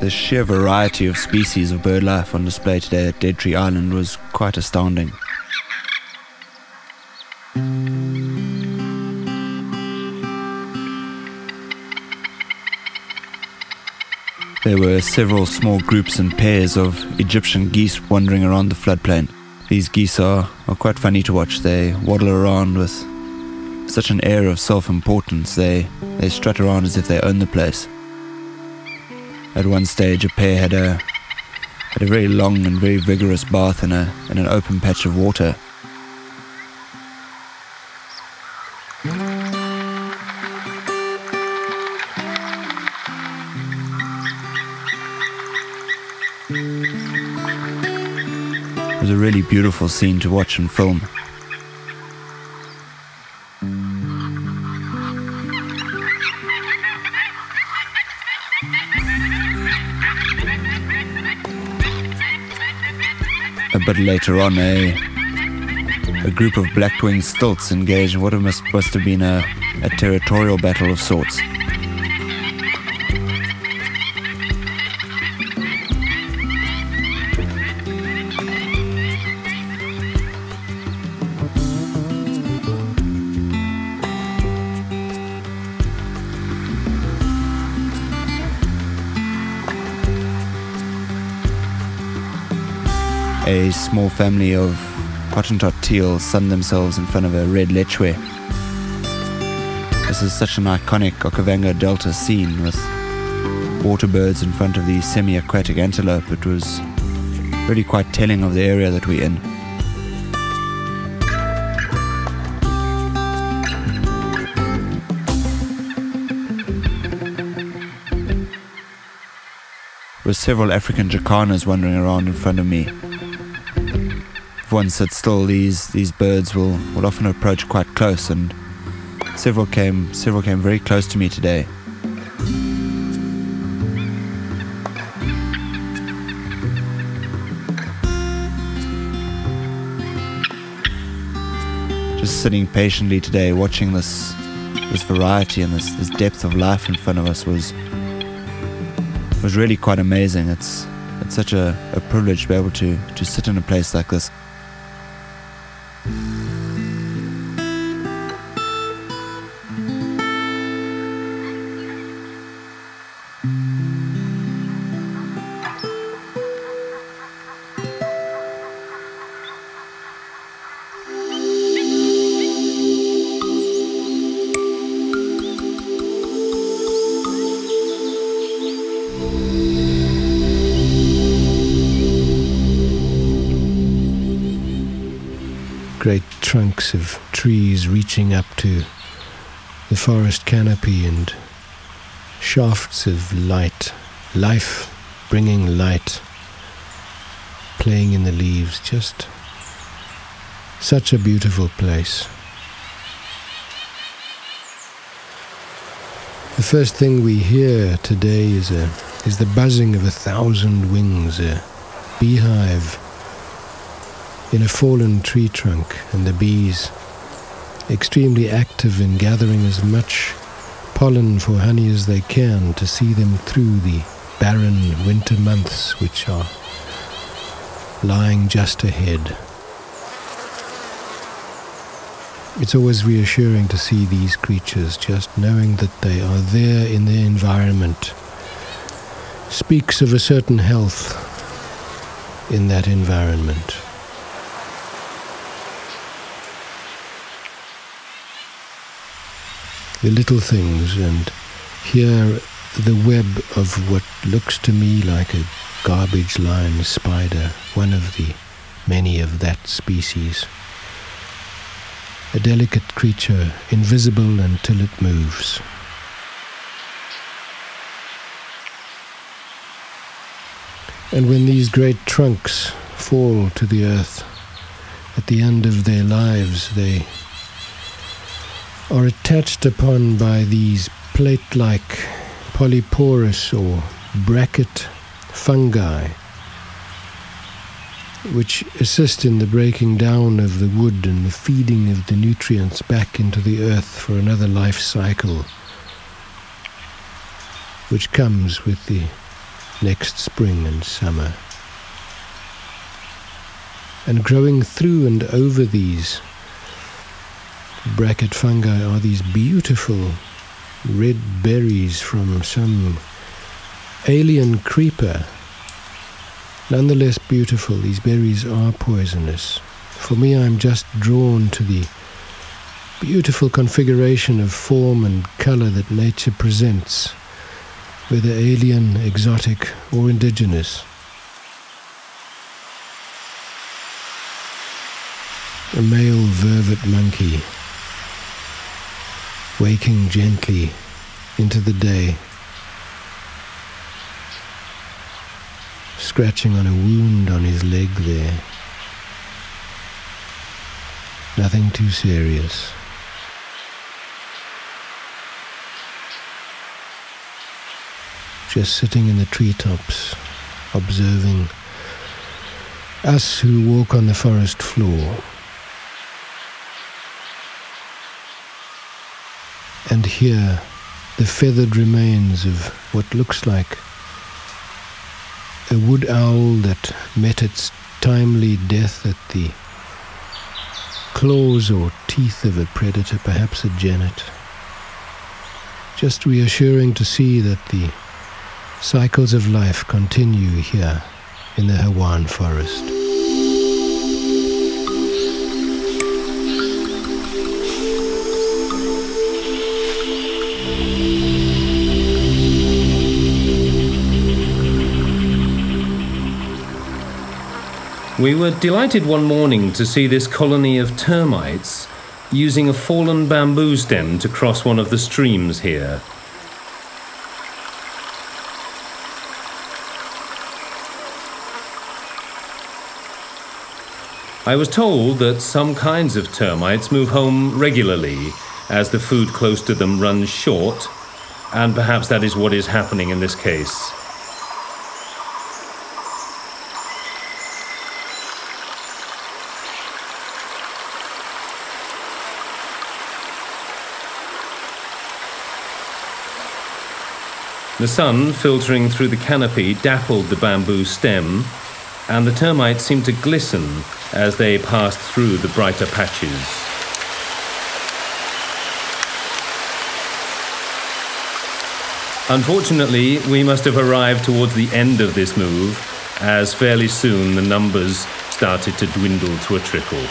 The sheer variety of species of bird life on display today at Dead Tree Island was quite astounding. There were several small groups and pairs of Egyptian geese wandering around the floodplain. These geese are, are quite funny to watch. They waddle around with such an air of self importance. They, they strut around as if they own the place. At one stage, a pair had a, had a very long and very vigorous bath in, a, in an open patch of water. It was a really beautiful scene to watch and film. Bit later on, a, a group of black-winged stilts engaged in what must have been a, a territorial battle of sorts. A small family of Hottentot teal sun themselves in front of a red lechwe. This is such an iconic Okavango Delta scene with water birds in front of the semi-aquatic antelope. It was really quite telling of the area that we're in. With several African jacanas wandering around in front of me if one sits still, these these birds will, will often approach quite close, and several came several came very close to me today. Just sitting patiently today, watching this this variety and this, this depth of life in front of us was was really quite amazing. It's it's such a, a privilege to be able to, to sit in a place like this. Great trunks of trees reaching up to the forest canopy and shafts of light, life bringing light, playing in the leaves. Just such a beautiful place. The first thing we hear today is a is the buzzing of a thousand wings, a beehive in a fallen tree trunk, and the bees, extremely active in gathering as much pollen for honey as they can to see them through the barren winter months which are lying just ahead. It's always reassuring to see these creatures, just knowing that they are there in their environment speaks of a certain health in that environment. The little things and hear the web of what looks to me like a garbage line spider, one of the many of that species. A delicate creature, invisible until it moves. And when these great trunks fall to the earth, at the end of their lives, they are attached upon by these plate like polyporous or bracket fungi, which assist in the breaking down of the wood and the feeding of the nutrients back into the earth for another life cycle, which comes with the next spring and summer. And growing through and over these bracket fungi are these beautiful red berries from some alien creeper. Nonetheless beautiful, these berries are poisonous. For me, I'm just drawn to the beautiful configuration of form and color that nature presents, whether alien, exotic, or indigenous. A male vervet monkey waking gently into the day, scratching on a wound on his leg there. Nothing too serious. Just sitting in the treetops, observing us who walk on the forest floor. And here the feathered remains of what looks like a wood owl that met its timely death at the claws or teeth of a predator, perhaps a genet. Just reassuring to see that the cycles of life continue here in the Hawaan forest. We were delighted one morning to see this colony of termites using a fallen bamboo stem to cross one of the streams here. I was told that some kinds of termites move home regularly as the food close to them runs short, and perhaps that is what is happening in this case. The sun, filtering through the canopy, dappled the bamboo stem, and the termites seemed to glisten as they passed through the brighter patches. Unfortunately, we must have arrived towards the end of this move, as fairly soon the numbers started to dwindle to a trickle.